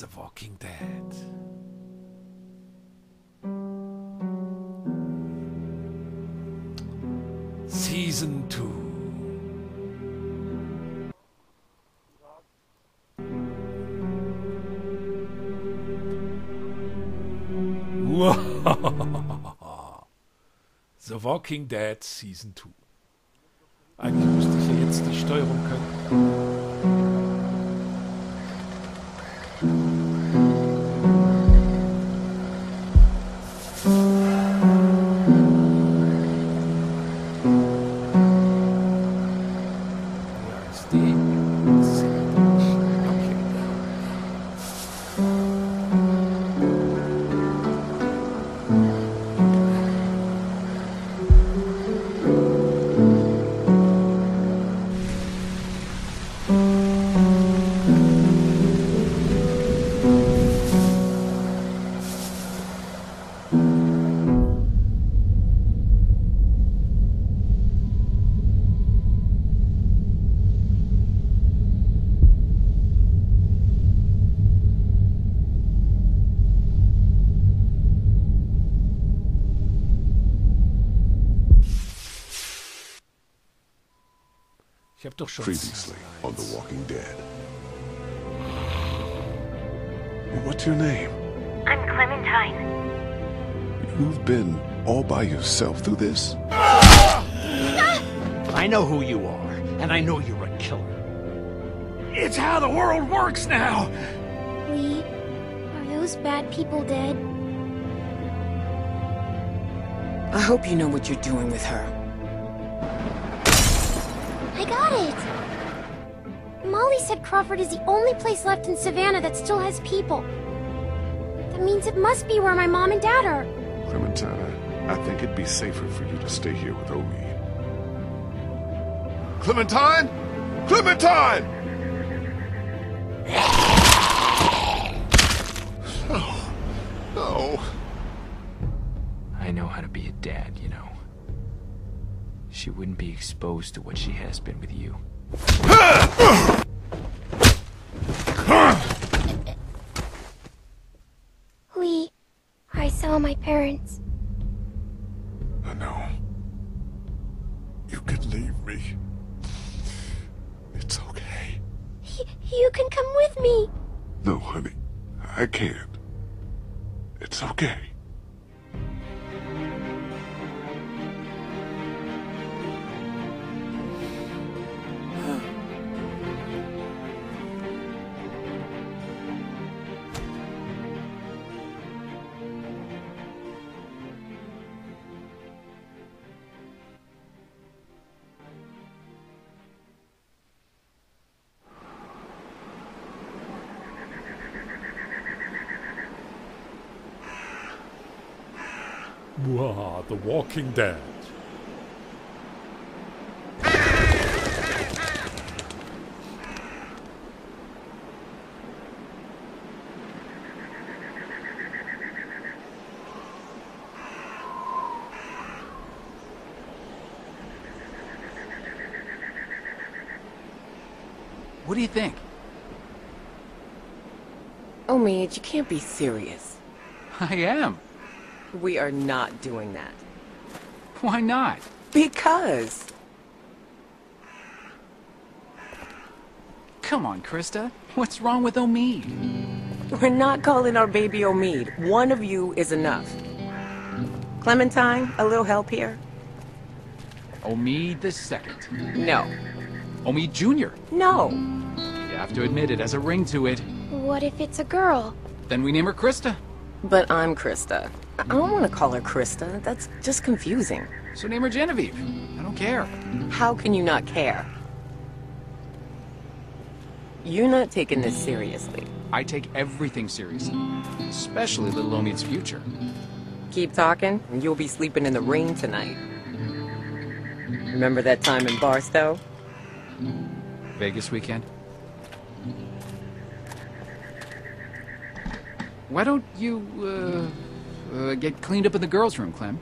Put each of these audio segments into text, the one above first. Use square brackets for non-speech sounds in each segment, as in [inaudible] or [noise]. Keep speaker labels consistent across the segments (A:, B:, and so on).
A: [laughs] The Walking Dead. Season 2. The Walking Dead Season 2. Eigentlich müsste ich ja jetzt die Steuerung können.
B: Previously on The Walking Dead. What's your name?
C: I'm Clementine.
B: You've been all by yourself through this?
D: I know who you are, and I know you're a killer. It's how the world works now!
C: Lee, are those bad people dead?
E: I hope you know what you're doing with her.
C: I got it! Molly said Crawford is the only place left in Savannah that still has people. That means it must be where my mom and dad are.
B: Clementine, I think it'd be safer for you to stay here with Omid. Clementine? Clementine! [sighs] No. No.
F: I know how to be a dad, you know. She wouldn't be exposed to what she has been with you.
C: Lee, I saw my parents.
B: I know. You can leave me. It's okay.
C: Y- you can come with me.
B: No, honey. I can't. It's okay.
A: Wow, The Walking Dead.
F: What do you think?
E: Oh, Omid, you can't be serious.
F: I am.
E: We are not doing that.
F: Why not?
E: Because.
F: Come on, Christa. What's wrong with Omid?
E: We're not calling our baby Omid. One of you is enough. Clementine, a little help here?
F: Omid the second.
E: No.
F: Omid Jr.
E: No.
F: You have to admit it has a ring to it.
C: What if it's a girl?
F: Then we name her Christa.
E: But I'm Christa. I don't want to call her Christa. That's just confusing.
F: So name her Genevieve. I don't care.
E: How can you not care? You're not taking this seriously.
F: I take everything seriously, especially little Omid's future.
E: Keep talking, and you'll be sleeping in the rain tonight. Remember that time in Barstow?
F: Vegas weekend. Why don't you, uh, uh, get cleaned up in the girls' room, Clem?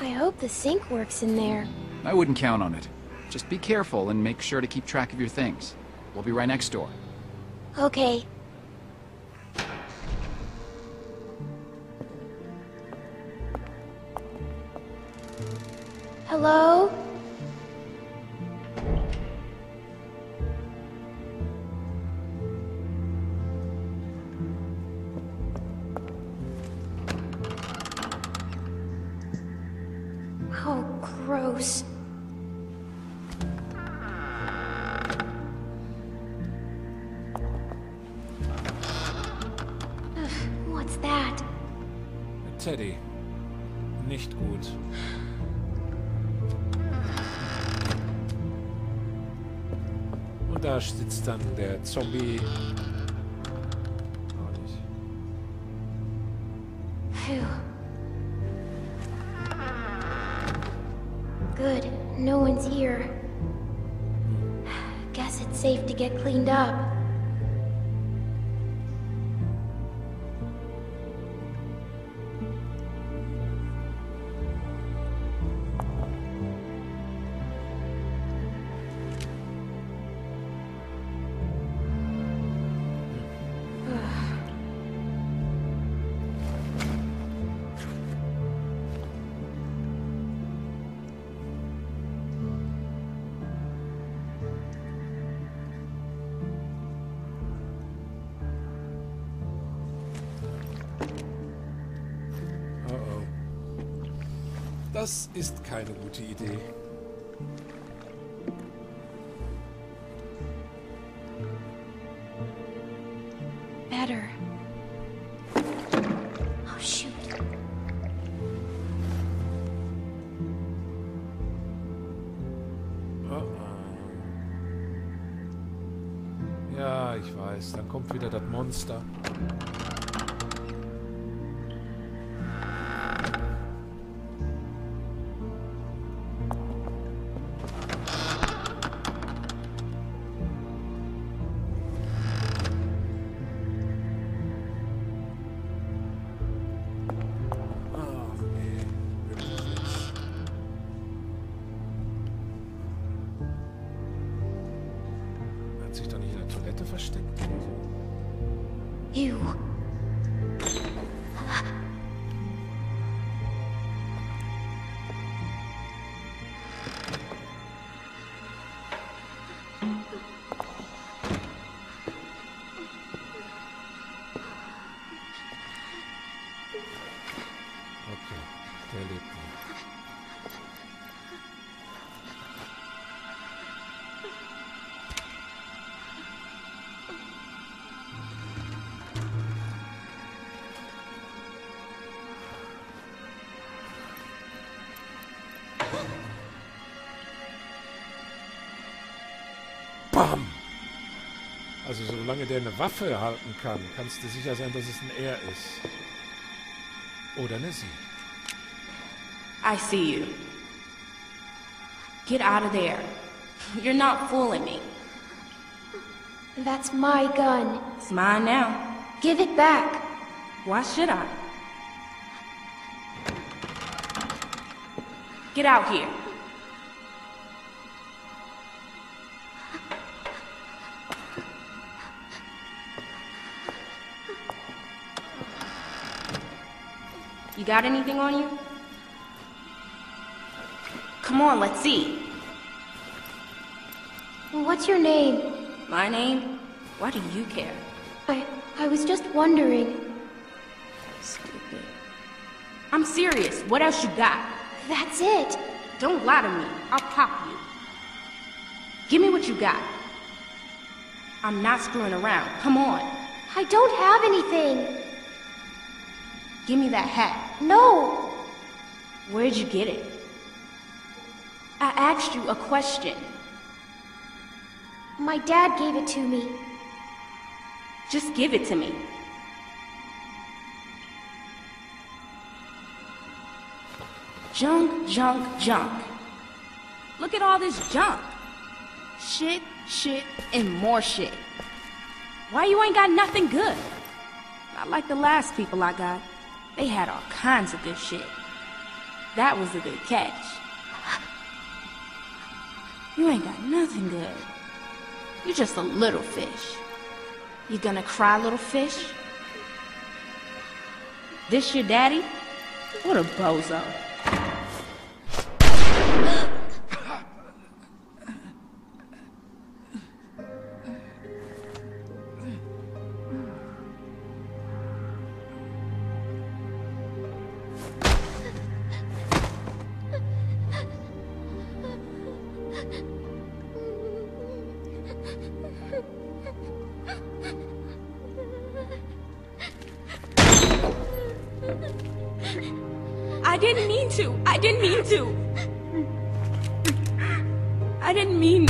C: I hope the sink works in there.
F: I wouldn't count on it. Just be careful and make sure to keep track of your things. We'll be right next door.
C: Okay. Hello?
A: Teddy. Nicht gut. Und da sitzt dann der Zombie.
C: Good. No one's here. Guess it's safe to get cleaned up.
A: Das ist keine gute Idee.
C: Better. Oh, shoot.
A: Oh oh. Ja, ich weiß. Dann kommt wieder das Monster. Nicht in der Toilette versteckt oder so?
C: Ew.
A: Okay, der lebt noch. Solange der eine Waffe halten kann, kannst du sicher sein, dass es ein Er ist. Oder eine Sie.
G: I see you. Get out of there. You're not fooling me.
C: That's my gun.
G: It's mine now.
C: Give it back.
G: Why should I? Get out here. You got anything on you? Come on, let's see.
C: What's your name?
G: My name? Why do you care?
C: I I was just wondering.
G: Stupid. I'm serious. What else you got?
C: That's it.
G: Don't lie to me. I'll pop you. Give me what you got. I'm not screwing around. Come on.
C: I don't have anything.
G: Give me that hat.
C: No.
G: Where'd you get it? I asked you a question.
C: My dad gave it to me.
G: Just give it to me. Junk, junk, junk. Look at all this junk. Shit, shit, and more shit. Why you ain't got nothing good? Not like the last people I got. They had all kinds of good shit. That was a good catch. You ain't got nothing good. You're just a little fish. You gonna cry, little fish? This your daddy? What a bozo. Didn't mean to. I didn't mean.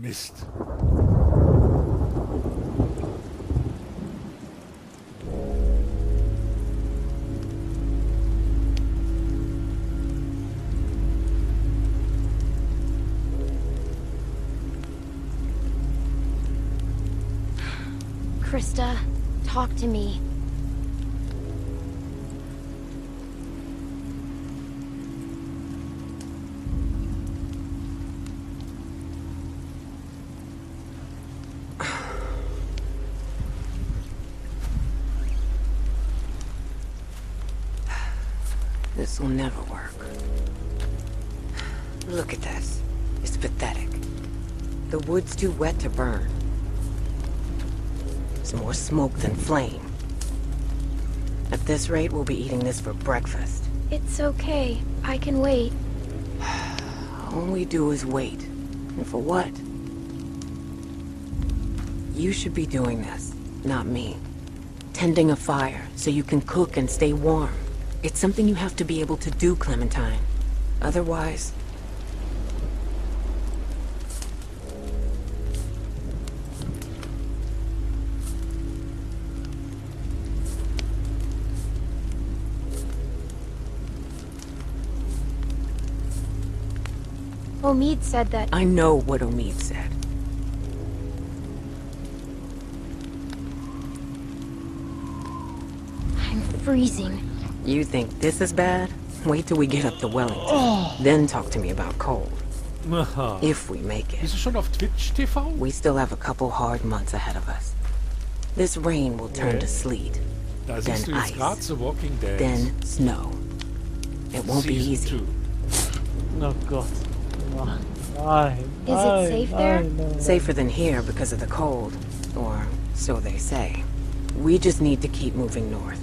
A: Mist.
E: This will never work. Look at this. It's pathetic. The wood's too wet to burn. It's more smoke than flame. At this rate, we'll be eating this for breakfast.
C: It's okay. I can wait. [sighs]
E: All we do is wait. And for what? You should be doing this, not me. Tending a fire so you can cook and stay warm. It's something you have to be able to do, Clementine. Otherwise...
C: Omid said that
E: I know what Omid said.
C: I'm freezing.
E: You think this is bad? Wait till we get up to Wellington. Oh. Then talk to me about cold.
A: Aha. Uh-huh.
E: If we make it.
A: Bist du schon auf Twitch TV?
E: We still have a couple hard months ahead of us. This rain will turn
A: Yeah.
E: to sleet,
A: Da
E: Then
A: du
E: ice.
A: gerade Walking
E: then snow. It won't be easy.
A: two.
H: Oh Gott. Nein, nein,
C: Is it safe there?
H: nein, nein.
E: Safer than here because of the cold. Or so they say. We just need to keep moving north.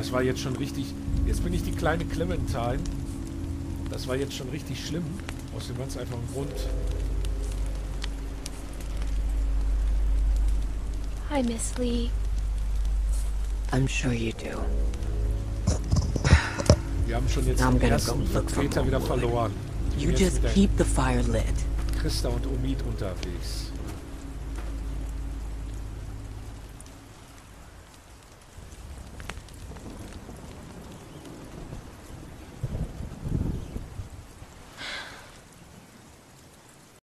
A: Das war jetzt schon richtig. Jetzt bin ich die kleine Clementine. Das war jetzt schon richtig schlimm. Aus dem ganz einfachen Grund.
C: I miss Lee.
E: I'm sure you do.
A: Wir haben schon jetzt
E: I'm
A: den
E: gonna
A: ersten
E: go look for
A: Vertreter wieder verloren. Ich
E: You just keep the fire lit.
A: Christa und Omid unterwegs.